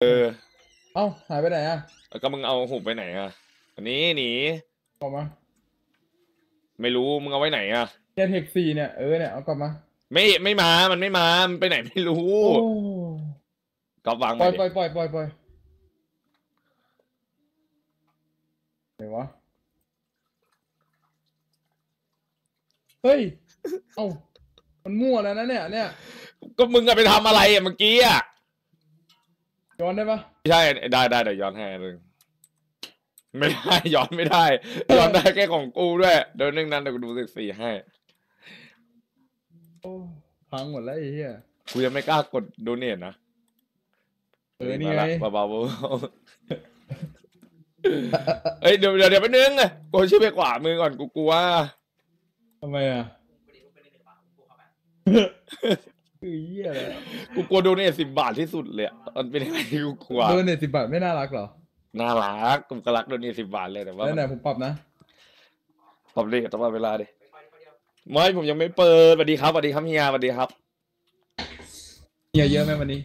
เออเอ้าหายไปไหนอะแล้วก็มึงเอาหุบไปไหนอะอันนี้หนีกลับมาไม่รู้มึงเอาไว้ไหนอะ เนี่ยเทคซีเนี่ยเออเนี่ยเอากลับมาไม่ไม่มา มันไม่มา มันไปไหนไม่รู้ โอ้ก็วางปล่ไว้อยดิปล่อยปล่อยปล่อยปล่อยไหนวะเฮ้ยเอ้ามันมั่วแล้วนะเนี่ยเนี่ยก็มึงอะไปทำอะไรอะเมื่อกี้อะ ย้อนได้ปะใช่ได้ได้เดี๋ยวย้อนให้อันหนึงไม่ได้ย้อนไม่ได้ ย้อนได้แค่ของกูด้วยเดี๋ยวนึงนั้นเดี๋ยวกูดูสิกสี่ให้โอ้พังหมดแล้วไอ้เหี้ยกูยังไม่กล้ากดโดเนทนะเออนี่ไงมาละเบาๆเบาๆเอ้ยเดี๋ยวเดี๋ยวเดี๋ยวไปบนึงอะกูชื่อไปขวามือก่อนกูกลัวทำไมอะ คือเหี้ยอะไรอะกูกลัวโดเนทสิบบาทที่สุดเลยอะมันเป็นอะไรที่กูกลัวโดนเน็ตสิบบาทไม่น่ารักเหรอ น่ารักกูก็รักโดเนทสิบบาทเลยแต่ว่าแล้วไหนมันผมปรับนะปรับเลยตลอดเวลาดิไม่ผมยังไม่เปิดสวัสดีครับสวัสดีครับเฮียสวัสดีครับเฮียเยอะไหมวันนี้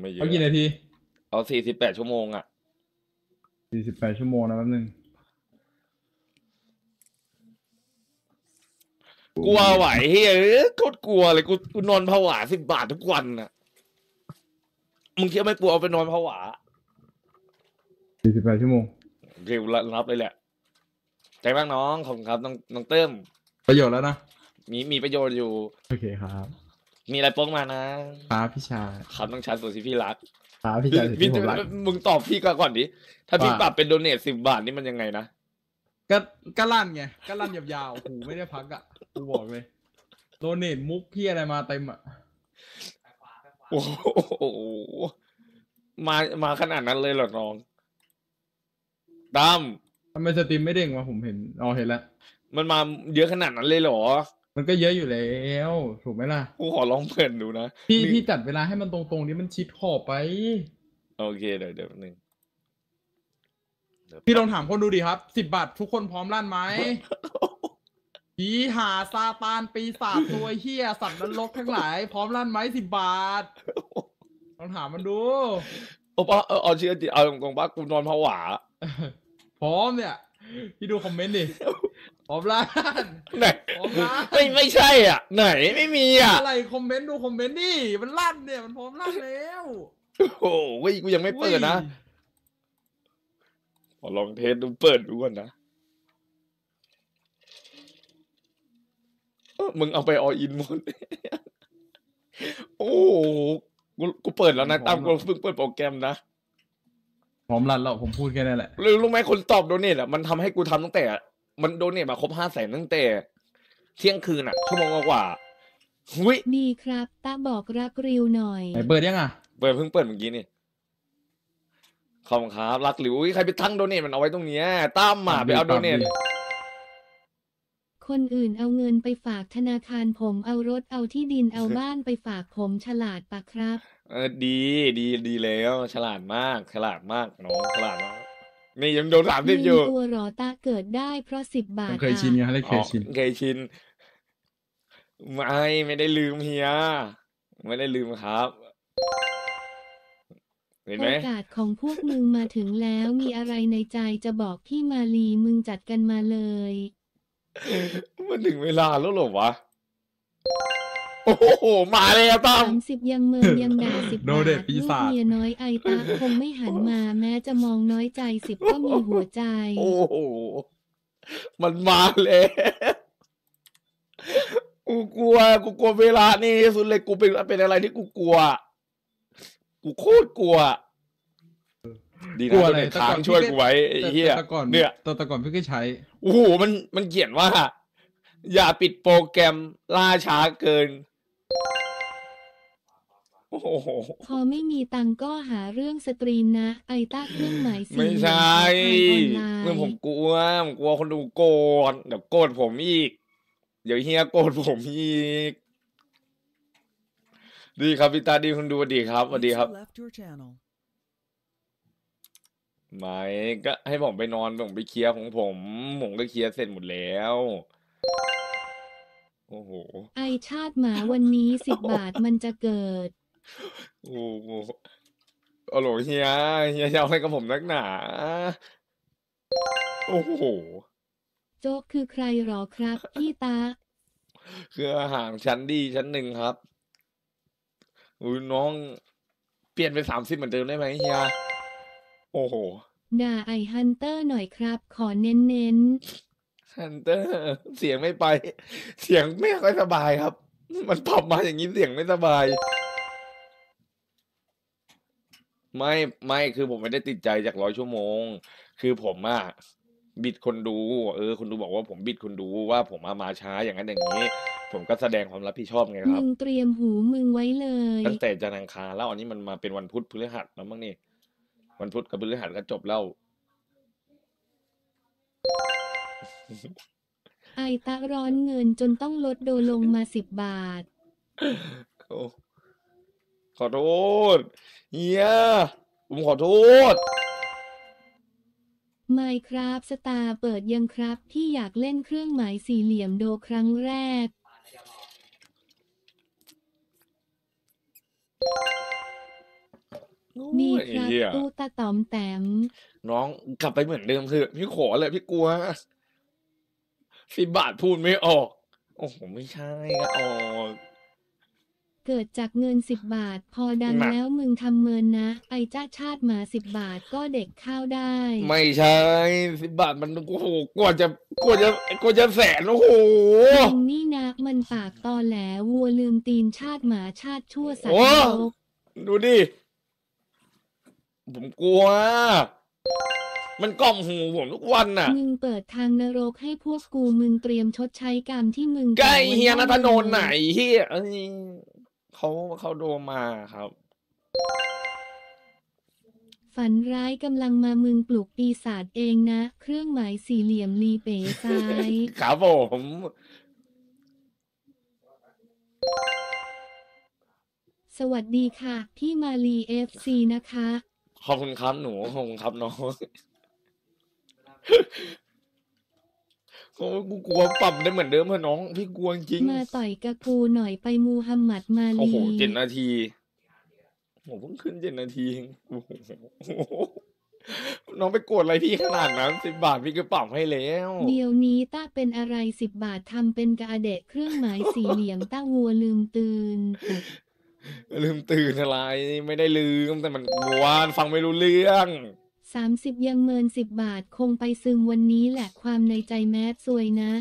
ไม่เยเอากี่อะนาที เอาสี่สิบแปดชั่วโมงอะสี่สิบแปดชั่วโมงนะแป๊บนึง กลัวไหวเฮ้ยเอ้ยโคตรกลัวเลยกูกูนอนผวาสิบบาททุกวันน่ะมึงคิดว่าไม่กลัวเอาไปนอนผวาสี่สิบแปดชั่วโมงเร็วรับเลยแหละใจมากน้องขอบคุณครับน้องน้องเติมประโยชน์แล้วนะมีมีประโยชน์อยู่ โอเคครับ มีอะไรโป้งมานะครับพี่ชายครับต้องชันสุดที่พี่รักครับพี่ชายสุดพี่ที่ผมรักมึงตอบพี่ก่อนดิถ้าพี่ว่าปรับเป็นโดเนทสิบบาทนี่มันยังไงนะ ก็ก็ลั่นไงก็ลั่นยาวๆหูไม่ได้พักอะกูบอกเลย donate มุกพี่อะไรมาเต็มอะโอ้โหมามาขนาดนั้นเลยเหรอน้องตั้มทำไม stream ไม่เด้งวะผมเห็นอ๋อเห็นแล้วมันมาเยอะขนาดนั้นเลยเหรอ มันก็เยอะอยู่แล้วถูกไหมล่ะกูขอลองเปิดดูนะพี่นี่พี่จัดเวลาให้มันตรงๆนี้มันชิดขอบไป โอเคเดี๋ยวเดี๋ยวหนึ่ง พี่ลองถามคนดูดิครับสิบบาททุกคนพร้อมลั่นไหมผีหาซาตานปีศาจตัวเฮียสัตว์นรกทั้งหลาย พร้อมลั่นไหมสิบบาทลองถามมันดูโอ้ป้าเออเอาเชื่อจิเอาตรงๆป้ากูนอนผวาพร้อมเนี่ยพี่ดูคอมเมนต์ดิพร้อมลั่นไหนพร้อมลั่นไม่ไม่ใช่อะ ไหนไม่มีอะอะไรคอมเมนต์ดูคอมเมนต์ดิมันลั่นเนี่ยมันพร้อมลั่นแล้วโอ้โหเว้ยกูยังไม่เปิดนะ ขอลองเทสดูเปิดดูก่อนนะเออมึงเอาไปออินหมด โอ้โหกูกูเปิดแล้วนะตามกูเพิ่งเปิดโปรแกรมนะพร้อมลั่นแล้วผมพูดแค่นั้นแหละรู้รู้ไหมคนตอบโดเนทอะมันทำให้กูทำตั้งแต่ มันโดเนทมาครบห้าแสนตั้งแต่ เที่ยงคืนอะชั่วโมงกว่าๆหุยดีครับตาบอกรักริวหน่อยไหนเปิดยังอะ เปิดเพิ่งเปิดเมื่อกี้นี่ ขอบคุณครับรักหลิวอุ๊ยใครไปตั้งโดเนทมันเอาไว้ตรงเนี้ยตั้มอะไปเอาโดเนท คนอื่นเอาเงินไปฝากธนาคารผมเอารถเอาที่ดินเอาบ้านไปฝากผมฉลาดปะครับ เออดีดีดีแล้วฉลาดมาก ฉลาดมากน้องฉลาดมากนี่ยังโดนสามสิบอยู่มีตัวหรอตาเกิดได้เพราะสิบบาผทมเคยชินไงเขาเรียกเคยชิน อ๋อเคยชิน ไม่ไม่ได้ลืมเฮีย ไม่ได้ลืมครับ เห็นไหมโอกาสของพวกมึงมาถึงแล้วมีอะไรในใจจะบอกพี่มาลีมึงจัดกันมาเลย มันถึงเวลาแล้วเหรอวะ โอ้โห มาแล้วตั้ม สามสิบยังเมินยังด่าสิบโดบาทเด็ดปีลูกศาจ เมียน้อยไอตาคงไม่หันมาแม้จะมองน้อยใจสิบก็มีหัวใจ โอ้โห มันมาแล้วกูกลัว กูกลัวเวลานี่ที่สุดเลย กูเป็นเป็นอะไรที่กูกลัว กูโคตรกลัว ดีนะกลัวอะไร เป็นทางช่วยกูไว้ไอ้เหี้ยแต่แต่ก่อนเนี่ย แต่แต่ก่อนพี่ก็ใช้ โอ้โหมันมันเขียนว่า อย่าปิดโปรแกรมล่าช้าเกิน โอ้โห พอไม่มีตังค์ก็หาเรื่อง stream นะ ไอต้าเครื่องหมายสี่ไม่ใช่เหลี่ยมทางออนไลน์เมื่อผมกลัวผมกลัวคนดูโกรธเดี๋ยวโกรธผมอีก เดี๋ยวเฮียโกรธผมอีก ดีครับพี่ตาดีคุณดูดีครับสวัสดีครับ User left your channel. ไม่ก็ให้ผมไปนอนผมไปเคลียร์ของผมผมก็เคลียร์เสร็จหมดแล้ว โอ้โห ไอชาติหมาวันนี้สิบบาทมันจะเกิด โอ้โหโอ้โหเฮียเฮียจะเอาอะไรกับผมนักหนา โอ้โห โจ๊กคือใครหรอครับ พี่ตา คืออาหารชั้นดีชั้นหนึ่งครับ อุ้ยน้องเปลี่ยนเป็นสามสิบเหมือนเดิมได้ไหมเฮียโอ้โหด่าไอฮันเตอร์หน่อยครับ ขอเน้นเน้นฮันเตอร์เสียงไม่ไป เสียงไม่ค่อยสบายครับ มันปรับมาอย่างนี้เสียงไม่สบาย ไม่ไม่คือผมไม่ได้ติดใจจากร้อยชั่วโมง คือผมอะ บิดคนดูเออคนดูบอกว่าผมบิดคนดูว่าผมมามาช้าอย่างนั้นอย่างนี้ ผมก็แสดงความรับผิดชอบไงๆครับมึงเตรียมหูมึงไว้เลย ตั้งแต่จันทร์อังคารแล้วอันนี้มันมาเป็นวันพุธพฤหัสแล้วมั้งนี่วันพุธกับพฤหัสก็จบแล้ว ไอตะร้อนเงินจนต้องลดโดลงมาสิบบาท โอ้ขอโทษเฮียผมขอโทษ ไม่ครับสตาร์เปิดยังครับพี่อยากเล่นเครื่องหมายสี่เหลี่ยมโดครั้งแรกดีโอ้ยครับเฮียตู้ตาตอมแตม น้องกลับไปเหมือนเดิมเถอะพี่ขอเลยพี่กลัวสิบบาทพูดไม่ออก โอ้โห ไม่ใช่ก็ออก เกิดจากเงินสิบบาท พอดังหนักแล้วมึงทำเมินนะ ไอจ้าชาติหมาสิบบาทก็เด็กข้าวได้ ไม่ใช่สิบบาทมันโอ้โหกว่าจะกว่าจะกว่าจะแสนโอ้โหมึงนี่นะมันปากตอแหลวัวลืมตีนชาติหมาชาติชั่วสัตโอ้ว์นรกดูดิ ผมกลัว มันกล่อมหูผมทุกวันน่ะ มึงเปิดทางนรกให้พวกกูมึงเตรียมชดใช้กรรมที่มึงใกล้ก่อไว้เฮียนัทนนท์ได้ไหนเลยเฮีย เอ้ยเขาเขาโดนมาครับ ฝันร้ายกำลังมามึงปลุกปีศาจเองนะ เครื่องหมายสี่เหลี่ยมลีเป๋ซ้าย ครับผมสวัสดีค่ะ พี่มาลี FC นะคะ ขอบคุณครับหนูขอบคุณครับน้อง โอ้กูกลัวปรับได้เหมือนเดิมเพื่อะน้อง พี่กลัวจริง มาต่อยกะกูหน่อยไปมูฮัมหมัดมาโอ้ลีโหเจ็ดนาทีโอ้โหเพิ่งขึ้นเจ็ดนาทีเองโอ้โหน้องไปกดอะไรพี่ขนาดนั้นสิบบาทพี่ก็ปรับให้แล้ว เดี๋ยวนี้ต้าเป็นอะไรสิบบาททำเป็นกระเดะเครื่องหมายสี่เหลี่ยมต้าวัวลืมตื่น ลืมตื่นอะไร ไม่ได้ลืมแต่มันวานฟังไม่รู้เรื่อง สามสิบยังเมินสิบบาทคงไปซึมวันนี้แหละความในใจแมสซวยนะ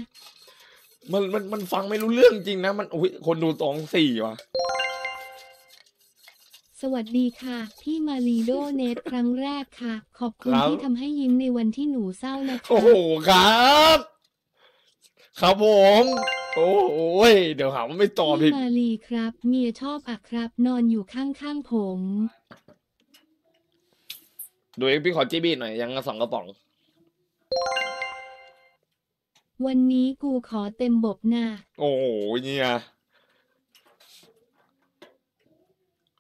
มันมันมันฟังไม่รู้เรื่องจริงนะ มันอุ้ยคนดูตองสี่ว่ะ สวัสดีค่ะ พี่มารีโดเนตครั้งแรกค่ะ ขอบคุณครับ ที่ทำให้ยิ้มในวันที่หนูเศร้านะคะ โอ้โหครับ ครับผม โอ้โหยเดี๋ยวหาว่าไม่ตอบอีพี่ก มารีครับ เมียชอบอะครับ นอนอยู่ข้างๆผม ดูเองพี่ขอจีบีหน่อยยังละสองกระป๋อง วันนี้กูขอเต็มบบนะโอ้โหเนี่ย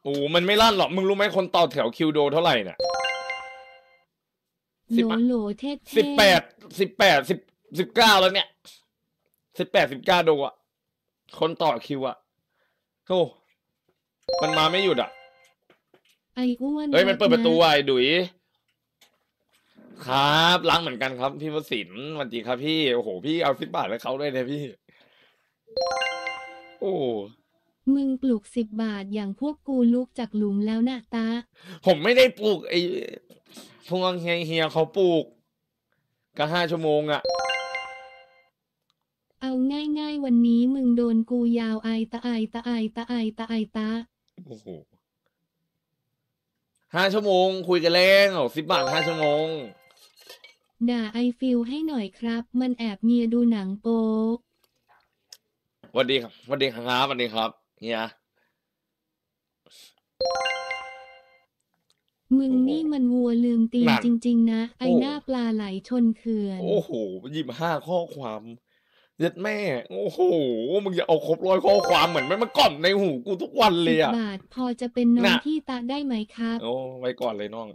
โอ้โหมันไม่ลั่นหรอกมึงรู้ไหมคนต่อแถวคิวโดเท่าไหร่น่ะสิโหบลอะ โหลเท่ๆสิบแปดสิบแปดสิบสิบเก้าแล้วเนี่ยสิบแปดสิบเก้าโดอะคนต่อคิวอะโธ่มันมาไม่หยุดอะไอ้อ้วนเฮ้ยมันเปิดประตูนะอะไอ้ดุย ครับล้างเหมือนกันครับพี่วสินทร์สวัสดีครับพี่โอ้โหพี่เอาสิบบาทให้เขาด้วยนะพี่ โอ้มึงปลูกสิบบาทอย่างพวกกูลุกจากหลุมแล้วนะตา ผมไม่ได้ปลูกไอ้พวกเฮียเฮียเขาปลูกก็ห้าชั่วโมงอะเอาง่ายๆ วันนี้มึงโดนกูยาวไอตะไอตะไอตะไอตะไอตะโอ้โหห้าชั่วโมง คุยกันแล้วสิบบาทห้าชั่วโมง ด่าไอฟิลให้หน่อยครับ มันแอบเมียดูหนังโป๊สวัสดีครับสวัสดีครับสวัสดีครับเฮียมึงนี่มันวัวลืมตีนหนักจริง ๆ นะ ไอโอ้หน้าปลาไหลชนเขื่อน โอ้โหยี่ห้าข้อความเย็ดแม่ โอ้โห มึงจะเอาครบร้อยข้อความเหมือนมันมาก่อนในหูกูทุกวันเลสิยบอะบาทพอจะเป็นน้องน่ะพี่ตาได้ไหมครับ โอ้ไว้ก่อนเลยน้อง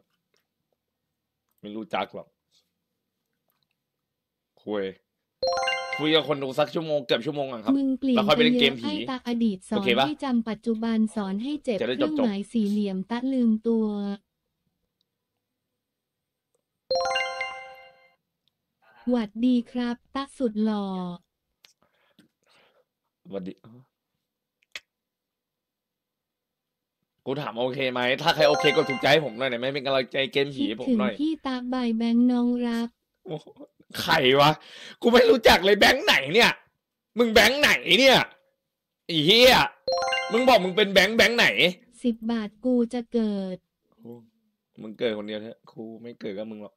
ไม่รู้จักหรอก คุยคุยกับคนดูสักชั่วโมงเกือบชั่วโมงอะครับ มึงเปลี่ยนค่อยไปเล่นเกมผีตาอดีตสอนให้จำปัจจุบันสอนให้เจ็บเครื่องหมายสี่เหลี่ยมตะลืมตัว หวัดดีครับ ตะสุดหล่อหวัดดีกูถามโอเคไหม ถ้าใครโอเคก็ถูกใจผมหน่อยน่ไหมเป็นกำลังใจเกมผีผมหน่อยพี่ตาใบแบงน้องรับ ใครวะ กูไม่รู้จักเลยแบงค์ไหนเนี่ย มึงแบงค์ไหนเนี่ยไอีเหี้ยมึงบอกมึงเป็นแบงค์แบงค์ไหน สิบบาทกูจะเกิดโอ้มึงเกิดคนเดียวเถอะกูไม่เกิดกับมึงหรอก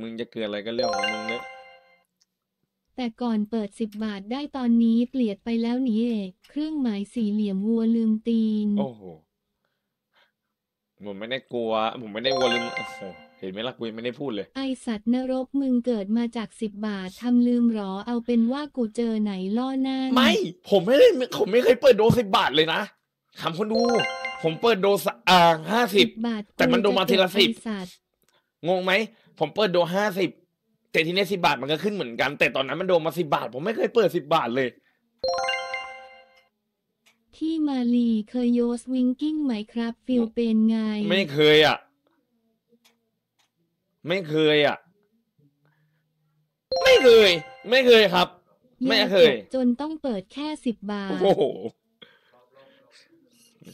มึงจะเกิดอะไรก็เรื่องของมึงเนอะแต่ก่อนเปิดสิบบาทได้ตอนนี้เปลี่ยนไปแล้วนี่เอกเครื่องหมายสี่เหลี่ยมวัวลืมตีน โอ้โห ผมไม่ได้กลัว ผมไม่ได้วัวลืมโอ้โห เห็นไหมล่ะกูยังไม่ได้พูดเลย ไอสัตว์นรกมึงเกิดมาจากสิบบาททำลืมหรอเอาเป็นว่ากูเจอไหนล่อหน้าไม่ ผมไม่ได้ผมไม่เคยเปิดโดสิบบาทเลยนะถามคนดู ผมเปิดโดสอ่าห้าสิบบาทแต่มันโดนมาทีละกูจสิบเกิดไอ้สัตว์งงไหม ผมเปิดโดห้าสิบแต่ทีนี้สิบาทมันก็ขึ้นเหมือนกัน แต่ตอนนั้นมันโดนมาสิบาท ผมไม่เคยเปิดสิบาทเลยที่มาลีเคยโยสวิงกิ้งไหมครับ ฟิลเป็นไง ไม่เคยอะ ไม่เคยอะ ไม่เคย ไม่เคยครับ ไม่เคยอจบจนต้องเปิดแค่สิบบาท โอ้โห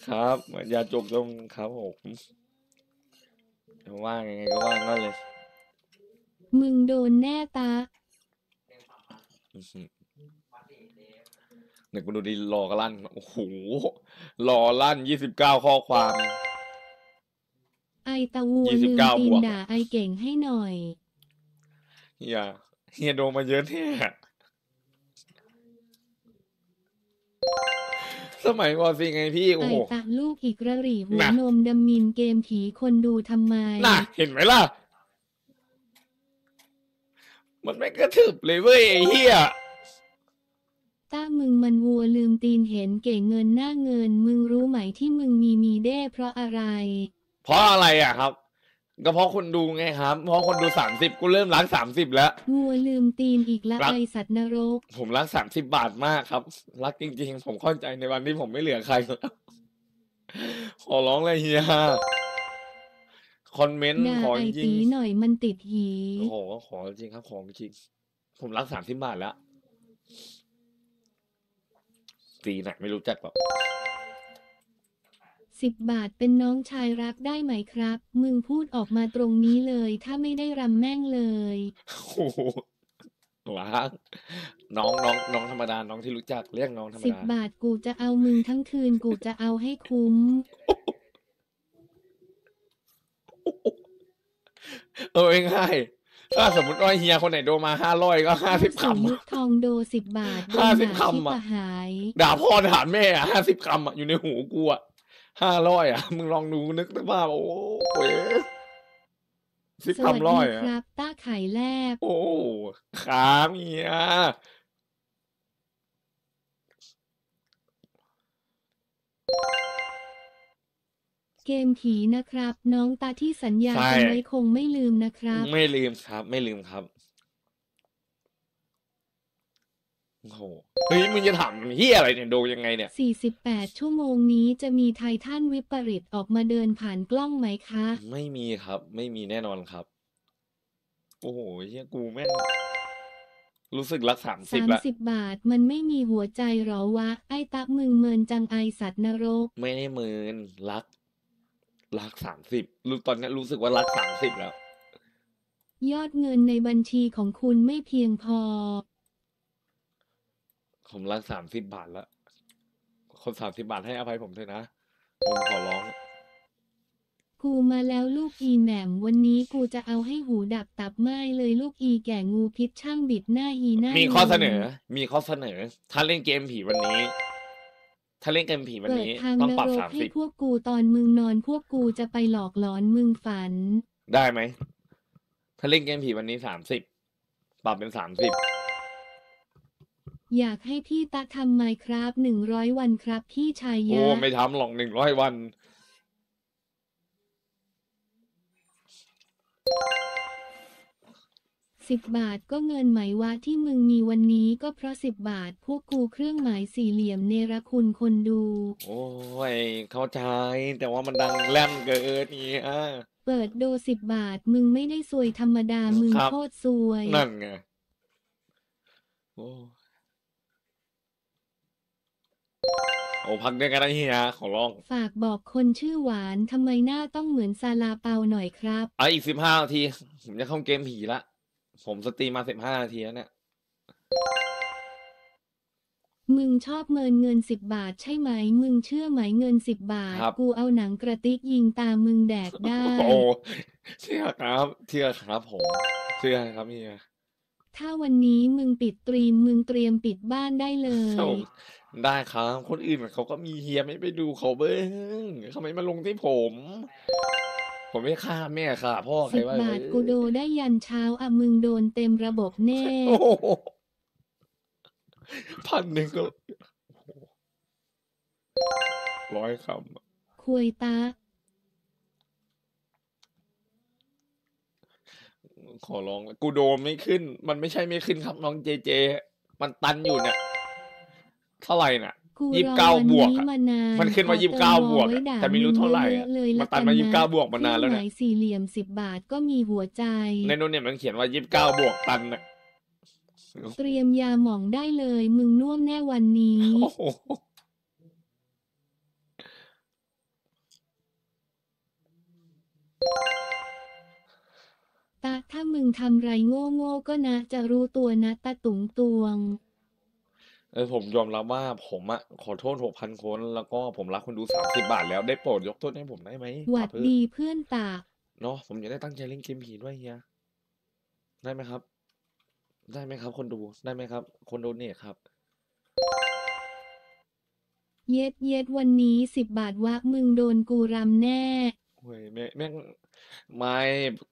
ครับอย่าจบตรงครับผมว่าไงก็ว่างั้นเลย มึงโดนแน่ตาอื้อหือเดี๋ยวกูดูดีรอกระลั่น โอ้โหรอลั่นยี่สิบเก้าข้อความ ไอตะวัวยี่สิลืบมเก้าตีบนวก ด่าไอเก่งให้หน่อย เฮียเฮียโดนมาเยอะแน่สมัยก่อนสิไงพี่ โอ้ไอโห ตะลูกอีกระหรี่หัวน่ะ นมดำมินเกมผีคนดูทำไม น่ะ เห็นไหมล่ะ มันไม่กระถึบเลยเว้ยไอ้เฮียต้ามึงมันวัวลืมตีนเห็นเก่งเงินหน้าเงิน มึงรู้ไหมที่มึงมีมีเด้เพราะอะไร เพราะอะไรอะครับ ก็เพราะคนดูไงครับ เพราะคนดูสามสิบกูเริ่มรักสามสิบแล้ว วัวลืมตีนอีกละรัก ไอสัตว์นรก ผมรักสามสิบบาทมากครับ รักจริงๆ ผมเข้าใจในวันที่ผมไม่เหลือใครแล้วขอร้องเลยเฮียคอมเมนต์ด่าขอไอจริตีงหน่อยมันติดหีโอ้โหขอจริงครับ ขอจริง ผมรักสามสิบบาทแล้วตีไหนไม่รู้จักหรอก สิบบาทเป็นน้องชายรักได้ไหมครับ มึงพูดออกมาตรงนี้เลย ถ้าไม่ได้รำแม่งเลย โอ้โหรักน้องน้องน้องธรรมดา น้องที่รู้จักเรียกน้องธรรมสิบดา บาทกูจะเอามึงทั้งคืนกูจะเอาให้คุ้ม เออง่ายๆถ้าสมมติว่าเฮียคนไหนโดนมาห้าร้อยก็ห้าสิบสู่คำยุอะคทองโดสิบบาทโดนห้าสิบด่าคำชิบอะะหายด่าพ่อด่าแม่ห้าสิบคำอะอยู่ในหูกูอะ ห้าร้อยอะมึงลองดูนึกภาพโอ้โหสิบสวัสคำร้อยดีอะครับ ต้าไข่แลบ โอ้ขาเมียเกมผีนะครับ น้องตาที่สัญญากันไว้คงไม่ลืมนะครับ ไม่ลืมครับ ไม่ลืมครับ โอ้โหเฮ้ยมึงจะถามเฮียอะไรเนี่ยดูยังไงเนี่ย 48 ชั่วโมงนี้จะมีไททันวิปริตออกมาเดินผ่านกล้องไหมคะ ไม่มีครับ ไม่มีแน่นอนครับ โอ้โหเฮียกูแม่งรู้สึกรักสามสิบละ30 บาทมันไม่มีหัวใจหรอวะ ไอ้ตักมึงเมินจังไอสัตว์นรก ไม่ได้เมินรัก รักสามสิบรู้ตอนนี้รู้สึกว่ารักสามสิบแล้ว ยอดเงินในบัญชีของคุณไม่เพียงพอ ผมรักสามสิบบาทแล้วคนสามสิบาทให้อภัยผมเถอะนะผมขอร้อง กูมาแล้วลูกอีแหม่มวันนี้กูจะเอาให้หูดับตับไหม้เลยลูกอีแก่งูพิษช่างบิดหน้าอีหน้ามีมีข้อเสนอ มีข้อเสนอ ถ้าเล่นเกมผีวันนี้ ถ้าเล่นเกมผีวันเปิดนี้ ทางต้องนปรับรกสามให้สิบพวกกูตอนมึงนอนพวกกูจะไปหลอกหลอนมึงฝัน ได้ไหม ถ้าเล่นเกมผีวันนี้สามสิบปรับเป็นสามสิบ อยากให้พี่ตาทำไมครับหนึ่งร้อยวันครับ พี่ชายโอ้ยะไม่ทำหรอกหนึ่งร้อยวันสสิบบาทก็เงินไหมวะที่มึงมีวันนี้ก็เพราะสิบบาท พวกกูเครื่องหมายสี่เหลี่ยมเนรคุณคนดู โอ้ย เข้าใจ แต่ว่ามันดังแล่นเกินเนี่ยเปิดโดสิบบาทมึงไม่ได้ซวยธรรมดา มึงครับโคตรซวย นั่นไง โอ้ โอ้พักด้วยกันนะเฮียขอร้องฝากบอกคนชื่อหวานทำไมหน้าต้องเหมือนซาลาเปาหน่อยครับเอาอีกสิบห้านาที ผมจะเข้าเกมผีละ ผมสตรีมมาสิบห้านาทีแล้วเนี่ย มึงชอบเมินเงินสิบบาทใช่ไหม มึงเชื่อไหมเงินสิบบาท ครับ กูเอาหนังกระติกยิงตามึงแดกได้ โอ้เชื่อครับเชื่อครับผมเชื่อครับเฮีย ถ้าวันนี้มึงปิดตรีมมึงเตรียมปิดบ้านได้เลยโอ้ได้ครับ คนอื่นเขาก็มีเฮียไม่ไปดูเขาเบิ้งทำไมมาลงที่ผม ผมไม่ฆ่าแม่ค่ะพ่อใครสิบว่าบาทเออกูโดได้ยันเช้าอะมึงโดนเต็มระบบแน่ โอ้โหพันหนึ่งก็โอ้โหร้อยคำอะควยตา ขอร้องแล้วกูโดนไม่ขึ้น มันไม่ใช่ไม่ขึ้นครับน้องเจเจ มันตันอยู่เนี่ยเท่าไหร่น่ะกูยี่สิรบอเก้าวันบวกนี้อะมานานมันขึ้นมาขอยี่สิบเก้าติมบวกไว้อะด่าแต่ไม่รู้เท่าไหร่มึงอะเยอะๆเลยมันละตันกัมานะยี่สิบเก้าบวกมานานแล้วเคเนี่รื่อยงหมายสี่เหลี่ยมสิบบาทก็มีหัวใจ ในโน้นเนี่ยมันเขียนว่ายี่สิบเก้าบวกตันน่ะเตรียมยาหมองได้เลย มึงน่วมแน่วันนี้ ถ้ามึงทำไรโง่โง่ๆก็นะ จะรู้ตัวนะตาตุงตวง เออผมยอมรับว่าผมอะขอโทษหกพันคนแล้วก็ผมรักคนดูสามสิบาทแล้วได้โปรดยกโทษให้ผมได้ไหมหวัดขอเถอะดีเพื่อนตาเนาะผมจะได้ตั้งใจเล่นเกมผีด้วยเฮียได้ไหมครับ ได้ไหมครับ คนดูได้ไหมครับ คนโดเนทครับ เย็ดเย็ดวันนี้สิบบาทวะมึงโดนกูรำแน่เฮ้ยแม่แม่ง ไม่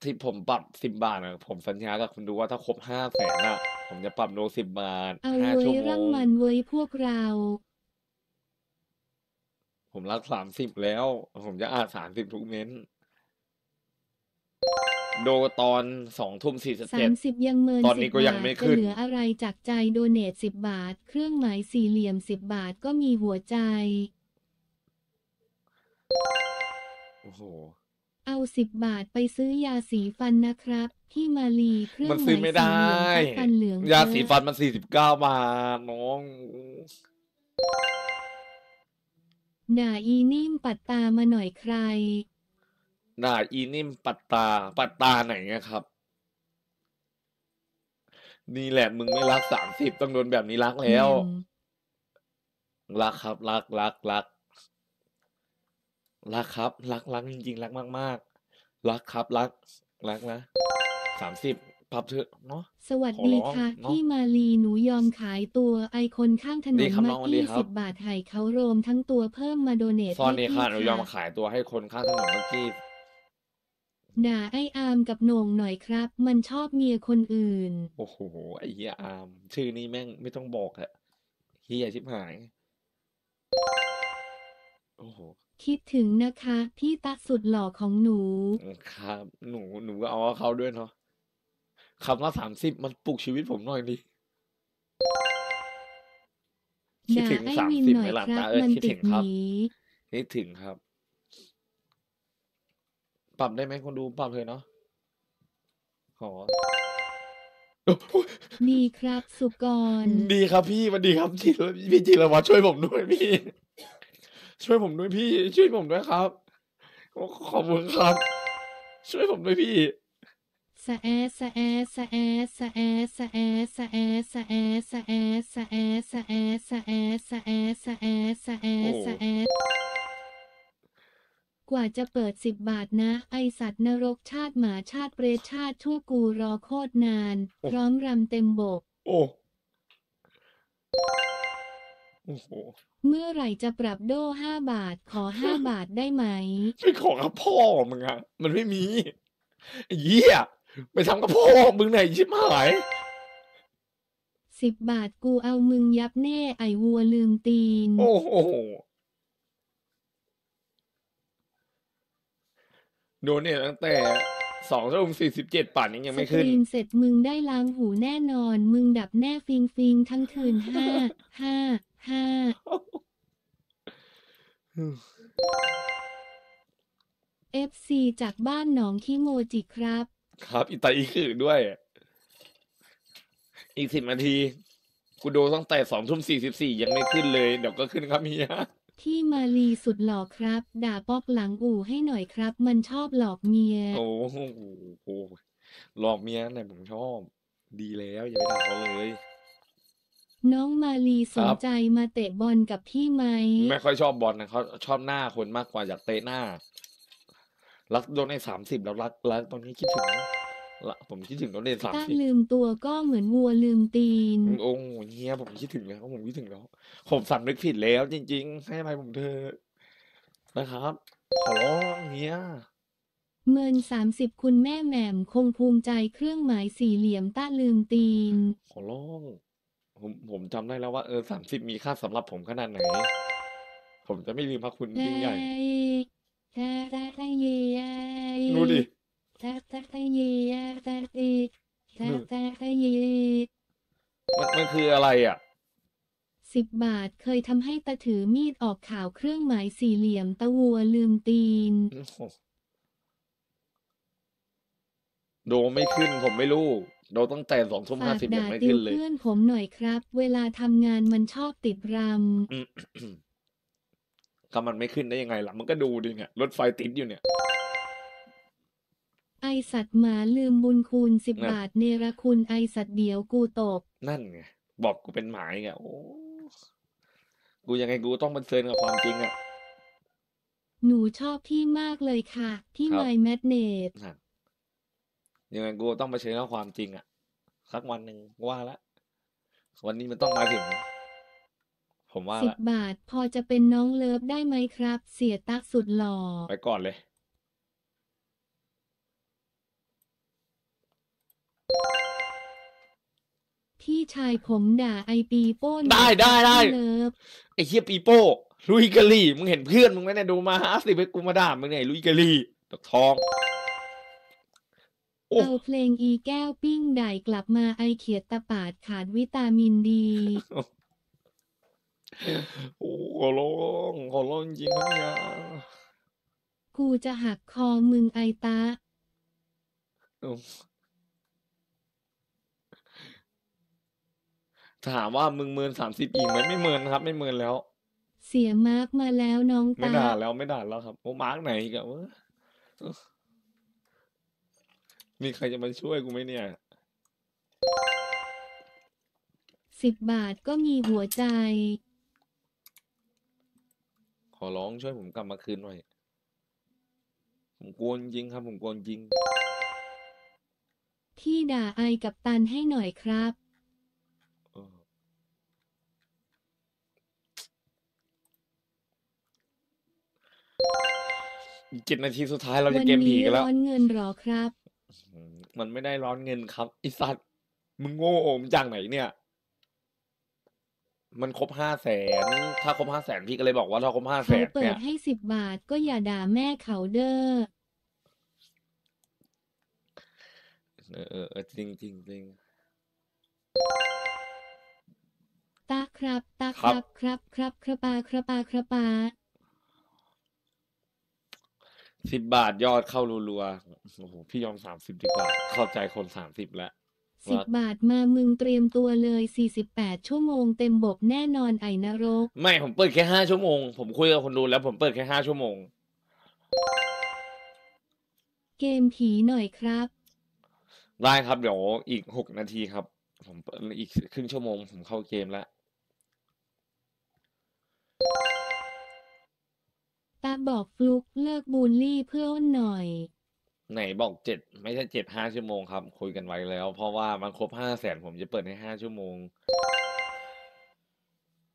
ที่ผมปรับสิบบาทอะผมสัญญากับคุณดูว่าถ้าครบห้าแสนอะผมจะปรับโลสิบบาทเอาห้าไว้ชั่วโมร่างงมันไว้พวกเรา ผมรักสามสิบแล้ว ผมจะอ่านสามสิบทุกเม้นต์โดตอนสองทุ่มสี่สิบสาเจ็ดมสิบยังเมินตอนนี้สิบก็ยังบาทไม่จะขึ้นเหลืออะไรจากใจโดเนทสิบบาท เครื่องหมายสี่เหลี่ยมสิบบาทก็มีหัวใจ โอ้โห เอาสิบบาทไปซื้อยาสีฟันนะครับพี่มาลีเครื่องมันหซื้อมายไม่สี่ได้เหลี่ยมทับฟันเหลืองยาเยอะสีฟันมันสี่สิบเก้าบาทน้องด่าอีนิ่มปัดตามาหน่อยใครด่าอีนิ่มปัดตา ปัดตาไหนอะครับ นี่แหละมึงไม่รักสามสิบต้องโดนแบบนี้รักแล้วอืมรักครับ รักรักรัก รักครับ รักรักจริงๆ รักมากๆ รักครับ รัก รักนะสามสิบปรับเถอะเนาะ สวัสดีค่ะ ขอร้องเนอะพี่มาลีหนูยอมขายตัวไอคนข้างถนดีนครับมาน้องดีกี้ครับ สิบบาทให้เขาโรมทั้งตัวเพิ่มมาโดเนทซอนให้นี้พี่ค่ะหนูยอมค่ะขายตัวให้คนข้างถนนเมื่อกี้ด่าไออามกับโหน่งหน่อยครับ มันชอบเมียคนอื่น โอ้โหไอ้เฮียอามชื่อนี้แม่งไม่ต้องบอกอะเฮียชิบหาย โอ้โห คิดถึงนะคะ พี่ตาสุดหล่อของหนู ครับ หนูหนูก็เอากับเขาด้วยเนาะคำว่าสามสิบมันปลุกชีวิตผมหน่อยดิคิดด่าถึงไอสามวินสิบหน่ไหอมยล่ะครับตาเอ้ยมันคิดติถึดงหครับนีคิดถึงครับ ปรับได้ไหมคนดูปรับเลยเนาะขอดีครับสุกร ดีครับพี่สวัสดีครับจิรพี่จิรวัตรช่วยผมด้วยพี่ ช่วยผมด้วยพี่ ช่วยผมด้วยครับ ขอบคุณครับ ช่วยผมด้วยพี่สะแอสะแอสะแอสะแอสะแอสะแอสะแอสะแอสะแอสะแอสะแอสะแอสะแอสะแอสะแอกว่าจะเปิดสิบบาทนะ ไอสัตว์นรกชาติหมาชาติเปรตชาติชั่วกูรอโคตรนานโอ้พร้อมรำเต็มบก โอ้ โอ้โหเมื่อไหร่จะปรับโด้ห้าบาทขอห้าบาทได้ไหม ไปขอกับพ่อมึงอะมันไม่มีไอ้เหี้ยไปทำกับพ่อมึงไหนอยชิบหายสิบบาทกูเอามึงยับแน่ไอวัวลืมตีน โอ้โหโดนเนี่ยตั้งแต่สองชั่วโมงสี่สิบเจ็ดป่านนี้ยังสไม่ตขึ้นรีมเสร็จมึงได้ล้างหูแน่นอน มึงดับแน่ฟิงฟิงทั้งคืนห้าห้า ห้า FC จากบ้านหนองขี้โมจิครับ ครับอีตาอีคือด้วย อีกสิบนาที กูดูตั้งแต่สองทุ่มสี่สิบสี่ยังไม่ขึ้นเลย เดี๋ยวก็ขึ้นครับเฮียที่มาลีสุดหล่อครับ ด่าป๊อกหลังอู่ให้หน่อยครับ มันชอบหลอกเมีย โอ้โหหลอกเมียไหนผมชอบ ดีแล้วอย่าไปด่าเขาเลย น้องมาลีสนครับใจมาเตะบอลกับพี่ไหม ไม่ค่อยชอบบอลนะเขาชอบหน้าคนมากกว่าอยากเตะหน้า รักโดนในสามสิบแล้วรักรักตอนนี้คิดถึงละผมคิดถึงโดนในสามถ้าสิบลืมตัวก็เหมือนวัวลืมตีน โอ้เฮียผมคิดถึงแล้วผมคิดถึงแล้วผมสำนึกผิดแล้ว จริง ๆ ให้อภัยผมเถอะนะครับขอร้องเฮียเมินสามสิบคุณแม่แหม่มคงภูมิใจเครื่องหมายสี่เหลี่ยมต้าลืมตีน ขอร้อง ผมผมจำได้แล้วว่าเออสามสิบมีค่าสำหรับผมขนาดไหน ผมจะไม่ลืมพระคุณยิ่งใหญ่ตาตาตาเยียดูดิตาตาตาเยียตาตีตาตาตาเยีมันมันคืออะไรอะ สิบบาทเคยทำให้ตาถือมีดออกข่าวเครื่องหมายสี่เหลี่ยมตะวัวลืมตีนโอ้โหโดไม่ขึ้นผมไม่รู้ โดตั้งแต่สองทุ่มฝาห้ากสิบยังด่าไม่ติขึ้วนเลยเพื่อนผมหน่อยครับ เวลาทำงานมันชอบติดรอืมก็มันไม่ขึ้นได้ยังไงล่ะ มันก็ดูดิเนี่ย รถไฟติดอยู่เนี่ยำไอสัตว์หมาลืมบุญคุณสิบนั่นบาทเนรคุณไอสัตว์เดียวกูตบ นั่นไง บอกกูเป็นหมายไงโอ้กูยังไงกูต้องบันเทิงกับความจริงอะหนูชอบพี่มากเลยค่ะ ที่ครับไมแมดเนตนั่น ยังไงกูต้องมาเชิญกับความจริงอะสักวันหนึ่งว่าละ วันนี้มันต้องมาถึง ผมว่าสิบละบาทพอจะเป็นน้องเลิฟได้ไหมครับ เสียตักสุดหล่อ ไปก่อนเลย พี่ชายผมด่าไอปีโป้หนูได้ได้ได้พี่เลิฟ ไอ้เฮียปีโป้ลุยกะลี่มึงเห็นเพื่อนมึงไหมเนี่ยดูมาหาสิไปกูมาด่ามึงเนี่ยลุยกะลี่ดอกทองโอ้ เอาเพลงอีแก้วปิ้งได่กลับมาไอเขียดตะปาดขาดวิตามินดี โอ้ขอร้องขอร้องจริงๆครับเนี่ยกูจะหักคอมึงไอตาถามว่ามึงเมินสามสิบอีกไหมไม่เมินครับ ไม่เมินแล้ว เสียมาร์กมาแล้วน้องไม่ตาด่าแล้วไม่ด่าแล้วครับโอ้มาร์กไหนอีกันวะ มีใครจะมาช่วยกูไหมเนี่ย สิบบาทก็มีหัวใจ ขอร้องช่วยผมกลับมาคืนหน่อย ผมกลัวจริงๆครับ ผมกลัวจริง ที่ด่าไอกับตันให้หน่อยครับ เอออีกเจ็ดนาทีสุดท้ายเราจะวัเกมผีนี้กันแล้ว ร้อนเงินหรอครับอื มมันไม่ได้ร้อนเงินครับไอสัตว์มึงโง่มจากไหนเนี่ย มันครบห้าแสนถ้าครบห้าแสนพี่ก็เลยบอกว่าถ้าครบห้าแสเขานเปิเนี่ดย ให้สิบบาทก็อย่าด่าแม่เขาเด้อ เออเออเออจริงจริงจริง ตาครับ ตาคครัรับ บ ครับ ครับ ครับปาครับปาครับปา สิบบาทยอดเข้ารัวๆโอ้โหพี่ยอมสามสิบดีกว่าเข้าใจคนสามสิบแล้ว สิบบาทมามึงเตรียมตัวเลยสี่สิบแปดชั่วโมงเต็มบบแน่นอนไอนรก ไม่ผมเปิดแค่ห้าชั่วโมง ผมคุยกับคนดูแล้วผมเปิดแค่ห้าชั่วโมง เกมผีหน่อยครับ ได้ครับเดี๋ยวอีกหกนาทีครับ ผมเปิดอีกครึ่งชั่วโมงผมเข้าเกมแล้ว ตาบอกฟลุกเลิกบูลลี่เพื่อนหน่อย ไหนบอกเจ็ดไม่ใช่เจ็ดห้าชั่วโมงครับ คุยกันไว้แล้ว เพราะว่ามันครบห้าแสนผมจะเปิดให้ห้าชั่วโมง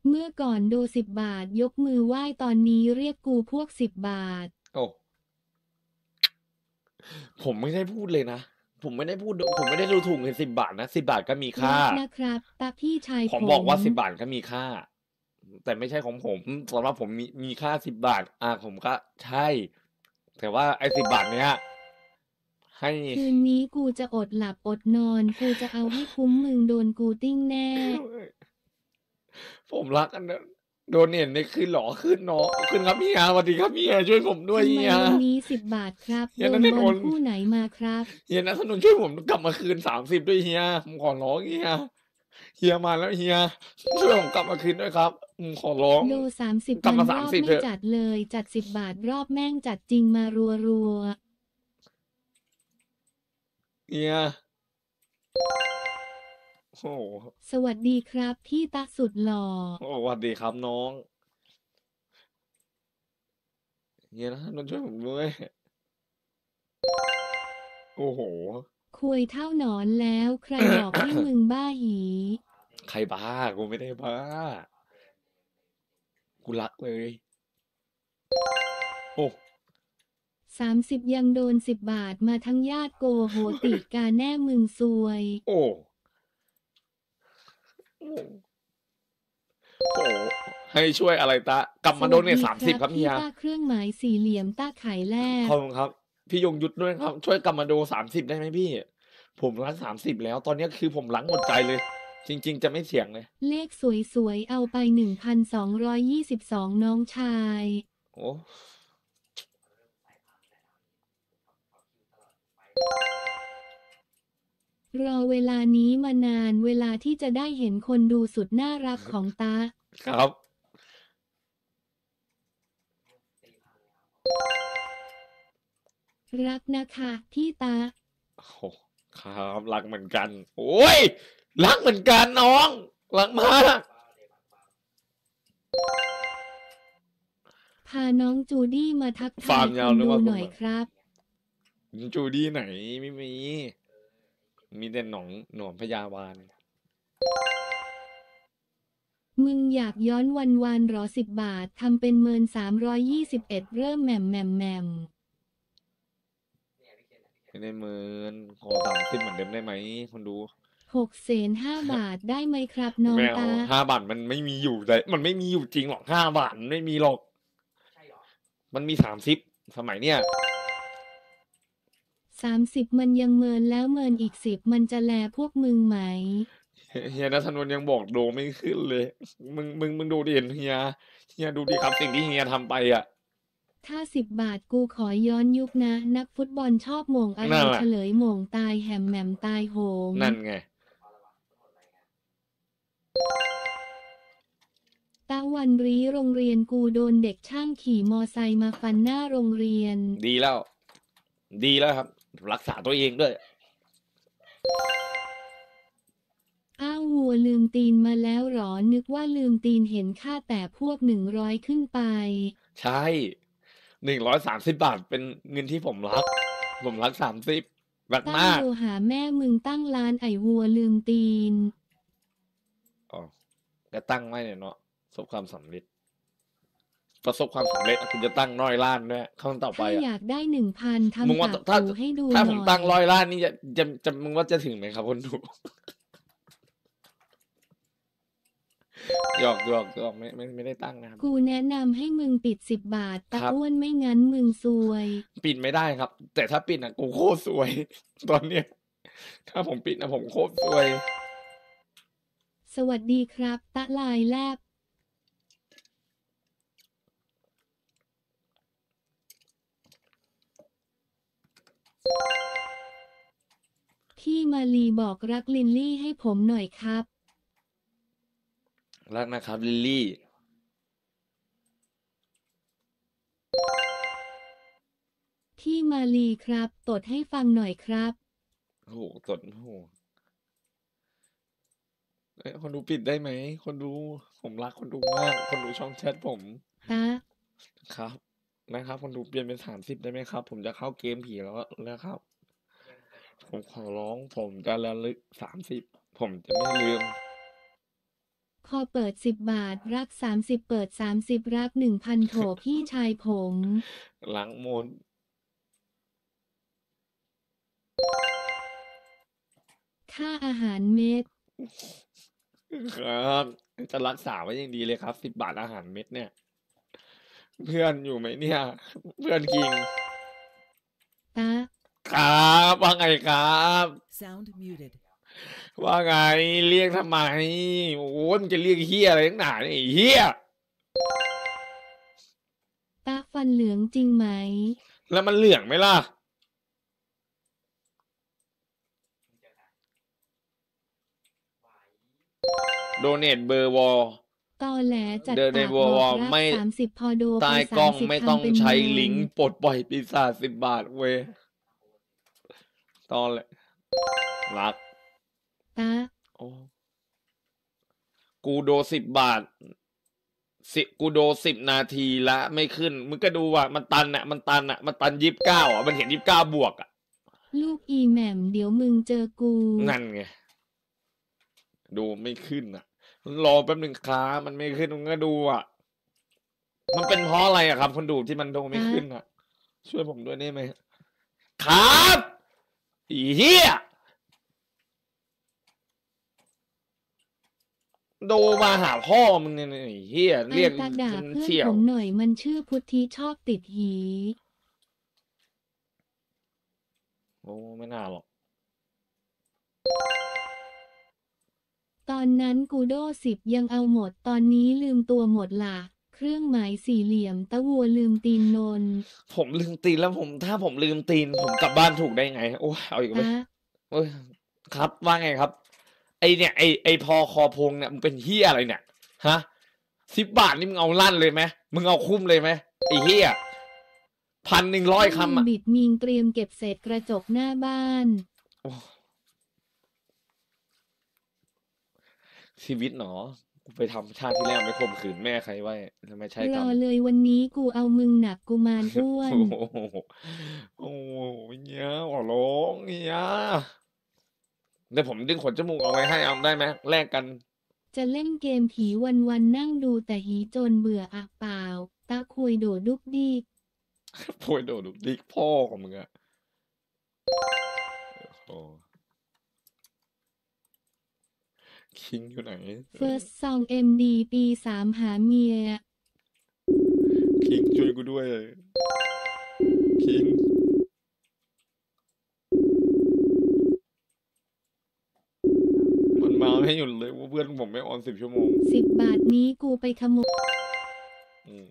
เมื่อก่อนดูสิบบาทยกมือไหว้ตอนนี้เรียกกูพวกสิบบาท โอ้ผมไม่ได้พูดเลยนะ ผมไม่ได้พูดผมไม่ได้ดูถูกเงินสิบบาทนะสิบาทก็มีค่า นะครับตาพี่ชายผมบอกว่าสิบาทก็มีค่า แต่ไม่ใช่ของผมสำหรับผมมีมีค่าสิบบาท อ่าผมก็ใช่ แต่ว่าไอ้สิบาทเนี้ยให้คืนนี้กูจะอดหลับอดนอน กูจะเอาให้คุ้มมึงโดนกูติ้งแน่ ผมรักกันนะโดนเห็นไม่ขึ้นหรอขึ้นเนาะขึ้นครับเฮียสวัสดีครับเฮียช่วยผมด้วยทำไมเฮียวันนี้สิบบาทครับเฮียโดนั่นนไม่บโดอลนคู่ไหนมาครับเฮียนะถนนช่วยผมกลับมาคืนสามสิบด้วยเฮียผมขอร้องเฮีย เฮียมาแล้วเฮียช่วยผมกลับมาคืนด้วยครับผมขอร้องโดสามสิบกลับวัมานรอบ30เถไม่อะ จัดเลย จัดสิบบาทรอบแม่งจัดจริงมารัวรัวเฮียโอ้โหๆสวัสดีครับพี่ตาสุดหล่อ โอ้สวัสดีครับน้องเฮียนะถนนช่วยผมด้วยโอ้โห คุยเท่าหนอนแล้วใครบอกให้มึงบ้าหีใครบ้ากูไม่ได้บ้า กูรักเลย โอ้สามสิบยังโดนสิบบาทมาทั้งญาติโกโหติกาแน่มึงซวย โอ้โอ้โหให้ช่วยอะไรตะ กลับมาโดนเนี่ยสามสิบครับพี่เฮียต้าเครื่องหมายสี่เหลี่ยมต้าไข่แรกขอบคุณครับ พี่ยงยุทธด้วยครับ ช่วยกลับมาโดสามสิบได้ไหมพี่ ผมรักสามสิบแล้ว ตอนนี้คือผมรักหมดใจเลย จริง ๆ จะไม่เสียงเลย เลขสวยๆ เอาไปหนึ่งพันสองร้อยยี่สิบสองน้องชาย โอ้รอเวลานี้มานานเวลาที่จะได้เห็นคนดูสุดน่ารักของตา ครับ รักนะคะที่ตา โอ้ครับรักเหมือนกัน โอ้ยรักเหมือนกันน้อง รักมาก พาน้องจูดี้มาทักฟาทาร์ยมคยาวนนึกดูว่า หน่อยผมครับ จูดี้ไหนไม่มี มีแต่หนองหนองพยาบาล มึงอยากย้อนวันวานๆหรอสิบบาททำเป็นเมินสามร้อยยี่สิบเอ็ดเริ่มแหม่มแหม่มแหม่ม ไม่ได้เมินขอสามสิบเหมือนเดิมได้ไหมคนดูหกเศนห้าบาทได้ไหมครับน้องไม่เอาตา ห้าบาทมันไม่มีอยู่แต่มันไม่มีอยู่จริงหรอกห้าบาทมันไม่มีหรอก มันมีสามสิบสมัยเนี้ย สามสิบมันยังเมินแล้วเมินอีกสิบมันจะแลพวกมึงไหม เฮียนัทนนท์ยังบอกโดไม่ขึ้นเลย มึงมึงมึงดูดิเห็นเฮียเฮียดูดิครับสิ่งที่เฮียทำไปอะ ถ้าสิบบาทกูขอย้อนยุคนะ นักฟุตบอลชอบโหม่งอะไรนั่นแหละ เฉลยโหม่งตายแหมแหม่มตายโหงนั่นไงตาวันรีโรงเรียนกูโดนเด็กช่างขี่มอไซค์มาฟันหน้าโรงเรียน ดีแล้ว ดีแล้วครับ รักษาตัวเองด้วย อ้าววัวลืมตีนมาแล้วหรอ นึกว่าลืมตีนเห็นค่าแต่พวกหนึ่งร้อยขึ้นไป ใช่ หนึ่งร้อยสามสิบบาทเป็นเงินที่ผมรัก ผมรักสามสิบรักตั้งมากโทรหาแม่มึงตั้งร้านไอ้วัวลืมตีนอ๋อก็ตั้งไว้เนี่ยเนาะประสบความสำเร็จ ประสบความสำเร็จคุณจะตั้งร้อยล้านด้วยคำต่อไปถ้าออะยากได้หนึ่งพันมึงทำว่าปากถ้าปูให้ดูถ้าหผน่มอยตั้งร้อยล้านนี่จะจะจะมึงว่าจะถึงไหมครับคนดู หยอกหยอกหยอกไม่ไม่ไม่ได้ตั้งนะครับ กูแนะนำให้มึงปิดสิบบาทตะครับ อ้วนไม่งั้นมึงซวย ปิดไม่ได้ครับ แต่ถ้าปิดอะกูโคตรสวย ตอนเนี้ย ถ้าผมปิดนะผมโคตรสวย สวัสดีครับ ตะลายแลบ พี่มาลีบอกรักลินลี่ให้ผมหน่อยครับ รักนะครับลิลลี่พี่มาลีครับ ตดให้ฟังหน่อยครับ โอ้โหสดโอ้โหเอ้ยคนดูปิดได้ไหม คนดู ผมรักคนดูมาก คนดูช่องแชทผมตาครับ นะครับ คนดูเปลี่ยนเป็นสามสิบได้ไหมครับ ผมจะเข้าเกมผีแล้วแล้วครับ ผมขอร้องผมจะระลึกสามสิบ ผมจะไม่ลืม พอเปิดสิบบาท รักสามสิบเปิดสามสิบรักหนึ่งพันโถพี่ชายผมล้างมนต์ค่าอาหารเม็ด ครับ จะรักษาไว้อย่างดีเลยครับสิบบาทอาหารเม็ดเนี่ย เพื่อนอยู่ไหมเนี่ย เพื่อนกิงตา ครับว่าไงครับ Sound muted. ว่าไงเรียกทำไมโอ้ยมันจะเรียกเฮียอะไรตั้งหนาเนี่ยไอ้เฮียตาฟันเหลืองจริงไหม แล้วมันเหลืองไหมล่ะ โดเนทเบอร์วอลตอแหลจัดเดินในปากวอลบอกรักไม่สามสิบพอโดใต้ไปกล้อง30ไม่ต้องทำเป็นใช้เมินลิงก์ปลดปล่อยปีศาจสิบบาทเว้ยตอนแหละรัก ตาโอ้กูโดสิบบาทสิกูโดสิบนาทีละไม่ขึ้น มึงก็ดูว่ามันตันอะมันตันอะมันตันยิบเก้าอะมันเห็นยิบเก้าบวกอะลูกอีแหม่มเดี๋ยวมึงเจอกู นั่นไง ดูไม่ขึ้นอะรอแป๊บหนึ่งค้ามันไม่ขึ้นมึงก็ดูอะมันเป็นเพราะอะไรอะครับ คนดูที่มันดูไม่ขึ้นอะช่วยผมด้วยได้ไหมครับอีเหี้ย โดมาหาพ่อมึงเนี่ยไอ้เฮียไอเรียกตาด่าฉันเพื่อนเชี่ยว ผมหน่อยมันชื่อพุทธิชอบติดหี โอ้ไม่น่าหรอก ตอนนั้นกูโดสิบยังเอาหมดตอนนี้ลืมตัวหมดละเครื่องหมายสี่เหลี่ยมตะวัวลืมตีนนนผมลืมตีนแล้วผม ถ้าผมลืมตีน ผมกลับบ้านถูกได้ไง โอ้ยเอาอีกไหมตาเอ้ยครับว่าไงครับ ไอเนี่ยไอไอพอคอพงเนี่ยมึงเป็นเฮียอะไรเนี่ยฮะสิบบาทนี่มึงเอาลั่นเลยไหมมึงเอาคุ้มเลยไหมไอเฮียพันหนึ่งร้อยคำอะบิดมิงเตรียมเก็บเศษกระจกหน้าบ้านโอ้ชีวิตหนอกูไปทำชาติที่แล้วไม่ข่มขืนแม่ใครไว้ทำไมใช่รกรรอมเลยวันนี้กูเอามึงหนักกูมารอ้วนโอ้โหโอ้โหเงี้ยขอร้องเงี้ย เดี๋ยวผมดึงขนจมูกเอาไว้ให้เอาได้ไหมแลกกัน จะเล่นเกมผีวันวันๆนั่งดูแต่หีจนเบื่ออะเปล่าตาคุยโดดดุกดิกโพยโดดลูกดิกพ่อของมึงอะโอ้โหคิงอยู่ไหน First Song MD ปีสามหาเมีย คิงช่วยกูด้วยคิง มันมาไม่หยุดเลยว่าเพื่อนผมไม่ออนสิบชั่วโมงสิบบาทนี้กูไปขโมยอืม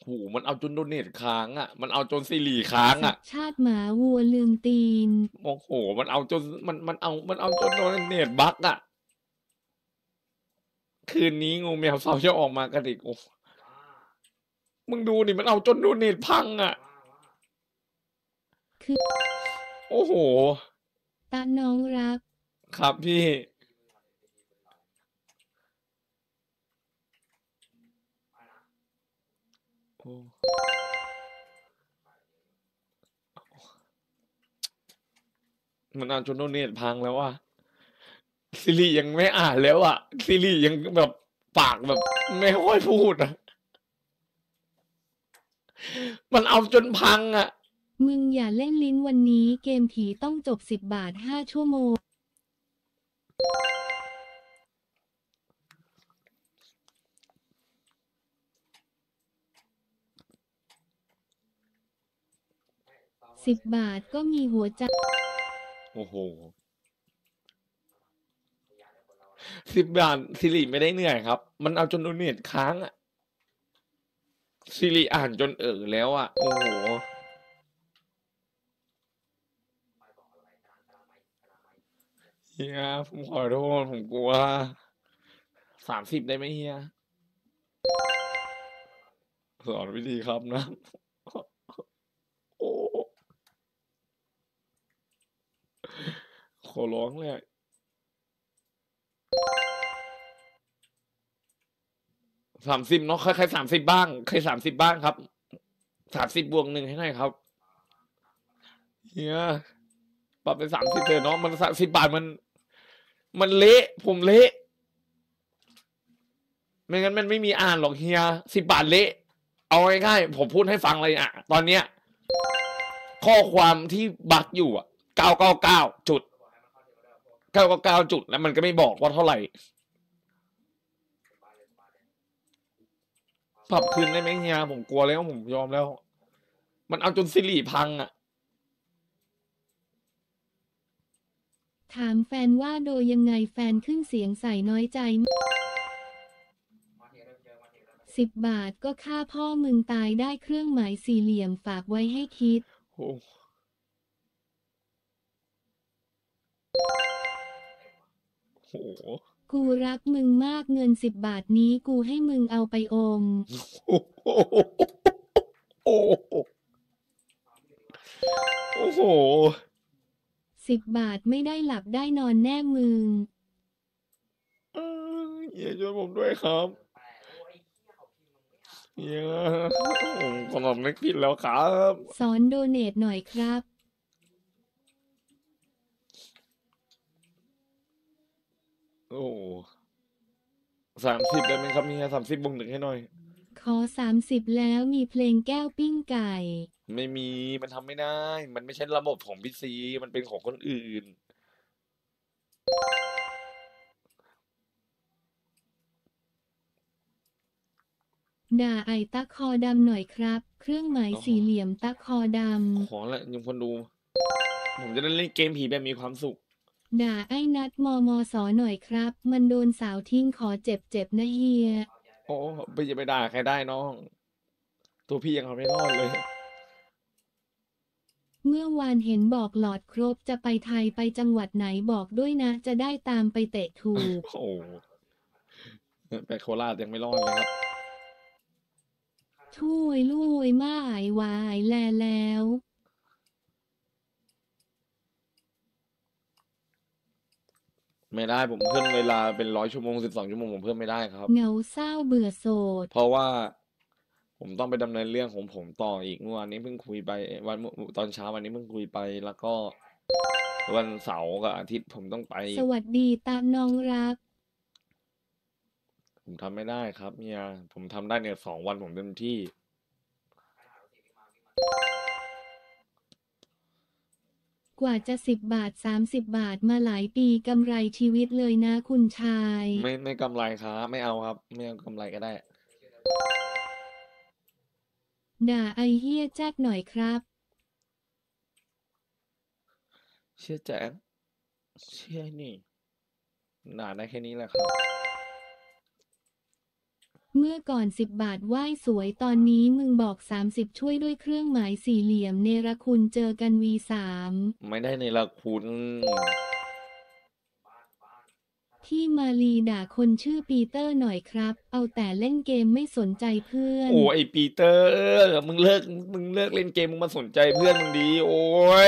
โหมันเอาจนโดเนทค้างอะ มันเอาจนซีรีค้างอะ ชาติหมาวัวลืมตีน โอ้โห มันเอาจนมันมันเอา มันเอาจนโดเนทบั๊กอะ คืนนี้งูแมวเสาจะออกมากระดิกโอ้มึงดูนี่มันเอาจนโดเนทพังอะ คือ โอ้โห ตาน้องรัก ครับพี่ โอ้มันเอานจนโดเนทพังแล้วอะซิริยังไม่อ่านแล้วอะซิริยังแบบปากแบบ ไม่ค่อยพูดอะ มันเอาจนพังอะ มึงอย่าเล่นลิ้นวันนี้เกมผีต้องจบสิบบาทห้าชั่วโมง สิบบาทก็มีหัวใจ โอ้โหสิบบาทซิริไม่ได้เหนื่อยครับ มันเอาจนโดเนทค้างอะซิริอ่านจนเออแล้วอะโอ้โห เฮียผมขอโทษผมกลัวสามสิบได้ไหมเฮียสอนวิธีครับนะ โอ้ขอร้องเลยสามสิบเนาะใครใครสามสิบบ้างใครสามสิบบ้างครับสามสิบบวกหนึ่งให้หน่อยครับเฮีย ปรับเป็นสามสิบเลยเนาะมันสามสิบบาทมัน มันเละผมเละไม่งั้นมันไม่มีอ่านหรอกเฮียสิบบาทเละ เอาง่ายๆผมพูดให้ฟังเลยอะ ตอนเนี้ย ข้อความที่บักอยู่อะเก้าเก้าเก้าจุดเก้าเก้าเก้าจุด แล้วมันก็ไม่บอกว่าเท่าไหร่ปรับคืนได้ไหมเฮียผมกลัวแล้วผมยอมแล้ว มันเอาจนสิริพังอะ ถามแฟนว่าโดยยังไงแฟนขึ้นเสียงใส่น้อยใจ สิบบาทก็ฆ่าพ่อมึงตายได้เครื่องหมายสี่เหลี่ยมฝากไว้ให้คิด โอ้โหกูรักมึงมากเงินสิบบาทนี้กูให้มึงเอาไปอม โอ้โหโอ้โหโอ้โห สิบบาทไม่ได้หลับได้นอนแน่มึง เอ้ยเฮียช่วยผมด้วยครับเฮียผมขนมไม่กินแล้วครับสอนโดเนทหน่อยครับ โอ้สามสิบได้ไหมครับเฮียสามสิบบวกหนึ่งให้หน่อย ขอสามสิบแล้วมีเพลงแก้วปิ้งไก่ ไม่มีมันทำไม่ได้ มันไม่ใช่ระบบของพี่ซีมันเป็นของคนอื่น ด่าไอตะคอดำหน่อยครับ เครื่องหมายอ๋อ สี่เหลี่ยมตะคอดขอละยังคนดู ผมจะได้เล่นเกมผีแบบมีความสุขำด่าไอ้นัดมอมอสอหน่อยครับ มันโดนสาวทิ้งขอเจ็บเจ็บๆนะเฮีย โอ้พี่จะไปด่าใครได้น้อง ตัวพี่ยังทำไม่รอดเลย เมื่อวานเห็นบอกหลอดครบจะไปไทยไปจังหวัดไหนบอกด้วยนะ จะได้ตามไปเตะถูก โอ้โหไปโคราชยังไม่รอดเลยครับช่วยลุยมาอายวายแลแล้ว ไม่ได้ผมเพิ่มเวลาเป็นร้อยชั่วโมงสิบสองชั่วโมงผมเพิ่มไม่ได้ครับ เหงาเศร้าเบื่อโสด เพราะว่าผมต้องไปดำเนินเรื่องของผมต่ออีกเมื่อวานนี้เพิ่งคุยไปวันตอนเช้าวันนี้เพิ่งคุยไปแล้วก็ วันเสาร์กับอาทิตย์ผมต้องไปอีกสวัสดีตามน้องรัก ผมทำไม่ได้ครับเฮียผมทำได้เนี่ยสองวันผมเต็มที่ กว่าจะสิบบาทสามสิบบาทมาหลายปีกำไรชีวิตเลยนะคุณชาย ไม่ไม่กำไรครับไม่เอาครับ ไม่เอากำไรก็ได้ ด่าไอเฮียแจ๊กหน่อยครับ เชื่อแจ๊คเชื่อนี่ด่าได้แค่นี้แหละครับ เมื่อก่อนสิบบาทไหว้สวยตอนนี้มึงบอกสามสิบช่วยด้วยเครื่องหมายสี่เหลี่ยมเนรคุณเจอกันวีสามไม่ได้ในละคุณ ที่มาลีด่าคนชื่อปีเตอร์หน่อยครับ เอาแต่เล่นเกมไม่สนใจเพื่อน โอ้ไอปีเตอร์มึงเลิกมึงเลิกเล่นเกมมึงมาสนใจเพื่อนมึงดี โอ้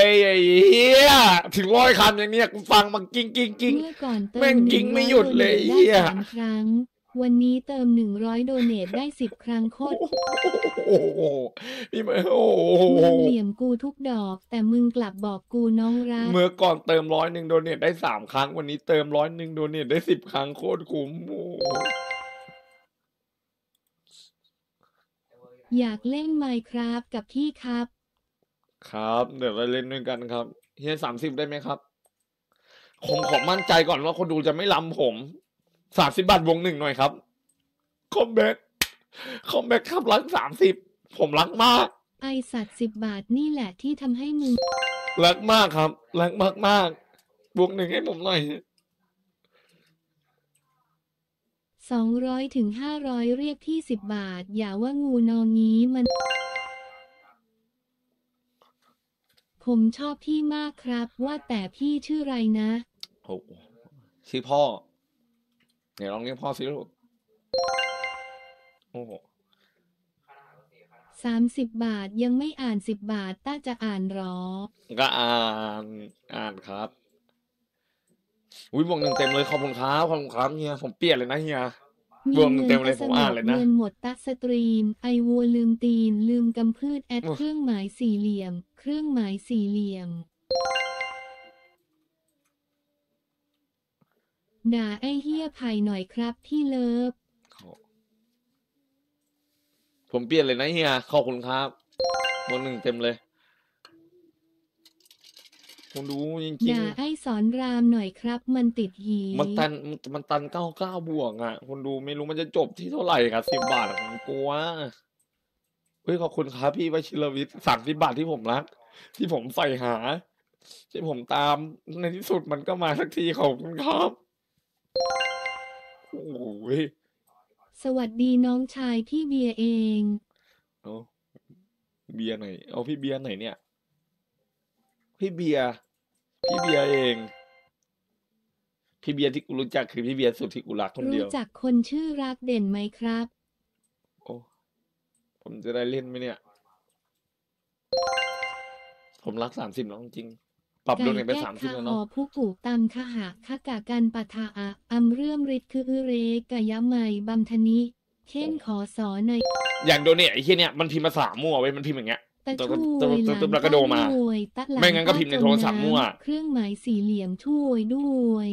ยไอ้เหี้ยถึงร้อยคำอย่างเนี้ยกูฟังมากิ้งกิ้งกิ้งเมื่อก่อนเติแม่มงหยินึ่งงไม่ร้อยหยุดโดเลเนยทได้เหี้ยสามครั้ง วันนี้เติมหนึ่งร้อยโดเนทได้สิบครั้งโคตรโอ้โหพี่ไม่โอ้โหมึงเหลี่ยมกูทุกดอก แต่มึงกลับบอกกูน้องรักเมื่อก่อนเติมร้อยหนึ่งโดเนทได้สามครั้ง วันนี้เติมร้อยหนึ่งโดเนทได้สิบครั้งโคตรคุ้มโอ้โหอยากเล่นไมค์ครับกับพี่ครับ ครับ เดี๋ยวเราเล่นด้วยกันครับเฮียสามสิบได้ไหมครับ ผมขอมั่นใจก่อนว่าคนดูจะไม่ล้ำผม สามสิบบาทวงหนึ่งหน่อยครับ comeback comeback ครับรักสามสิบผมรักมาก ไอสัตว์สิบบาทนี่แหละที่ทำให้มึง รักมากครับ รักมากมากๆบวกหนึ่งให้ผมหน่อยสองร้อยถึงห้าร้อยเรียกที่สิบบาท อย่าว่างูนองงี้มัน ผมชอบพี่มากครับ ว่าแต่พี่ชื่ออะไรนะ โอ้โหชื่อพ่อ เดี๋ยวลองเรียกพ่อสิลูกโอ้โหสามสิบบาทยังไม่อ่านสิบบาทต้าจะอ่านหรอ ก็อ่านอ่านครับอุ้ยบวกหนึ่งเต็มเลยขอบคุณครับขอบคุณครับเฮียผมเปลี่ยนเลยนะเฮียรวมเต็มเลยผมอ่านเลยนะเงินหมดตัดสตรีม ไอวัวลืมตีน ลืมกำพืชแอดโอ้เครื่องหมายสี่เหลี่ยม เครื่องหมายสี่เหลี่ยม ด่าไอเฮียไผ่หน่อยครับพี่เลิฟ ผมเปลี่ยนเลยนะเฮียขอบคุณครับบวกหนึ่งเต็มเลยผมดูจริงด่าไอสอนรามหน่อยครับ มันติดหีๆมันตันมันมันตันเก้าเก้าบวกอะคนดูไม่รู้มันจะจบที่เท่าไหร่ครับสิบบาทอะผมกลัวเฮ้ยขอบคุณครับพี่วชิรวิทย์สามสิบบาทที่ผมรัก ที่ผมใส่หา ที่ผมตามในที่สุดมันก็มาสักทีขอบคุณครับ โอ้ยสวัสดีน้องชายพี่เบียร์เองเอาเบียร์ไหน เอาพี่เบียร์ไหนเนี่ย พี่เบียร์พี่เบียร์เอง พี่เบียร์ที่กูรู้จักคือพี่เบียร์สุดที่กูรักคนเดีรู้ยว จักคนชื่อรักเด่นไหมครับ โอ้ ผมจะได้เล่นไหมเนี่ย ผมรักสามสิบน้องจริง ปรับลไก่งไปแก้สามสิบคาแล้วอเนาะผู้กูตำคหะขะกะกันปะทะอะอำเรื่อมฤทธิ์คืออือเรกะยะไหมบัมทนิเช่นขอสอใน อยอย่างโดนเนี่ยไอ้เฮียเนี่ยมันพิมพ์ภาษามั่วไว้ยมันพิมพ์อย่างเงี้ยตะตุ๊บช่วยตุ๊บหตุ๊ลับงแล้วก็โดมาช่วยตะหลังไม่งั้นก็พิมพ์ในโทรศัพท์มั่ว เครื่องหมายสี่เหลี่ยมช่วยด้วย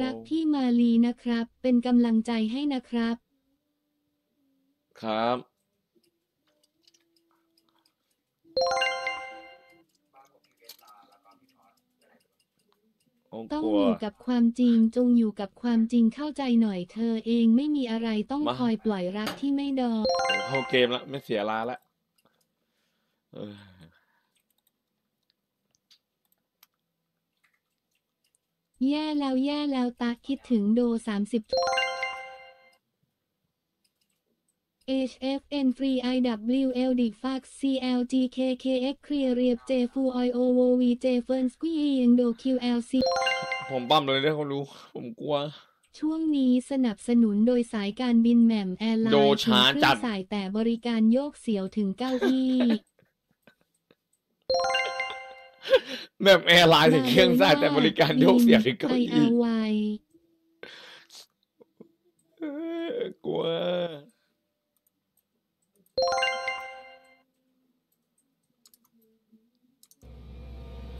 รักพี่มาลีนะครับ เป็นกำลังใจให้นะครับ ครับ ต้องกลัวอยู่กับความจริงจงอยู่กับความจริงเข้าใจหน่อยเธอเองไม่มีอะไรต้องมา คอยปล่อยรักที่ไม่ดอง เข้าเกมแล้วไม่เสียลาละเออแย่แล้วแย่แล้วตาคิดถึงโดสามสิบ HFN Free IWL d f a x CLG KKX เคลียร์เรียบ J f u I O O V J f e r n s q u e e โด QLC ผมปั้มเลยได้เขารู้ ผมกลัว ช่วงนี้สนับสนุนโดยสายการบินแหม่มแอร์ไลน์โดช้าถึงเคจัรื่ดองสายแต่บริการโยกเสียวถึงเก้าอี้แบบแอร์ไลน์ถึงเครื่องสายแต่บริการโยกเสียถึงเก้าไออี้อาไวเออกลัว